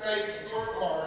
Thank your part.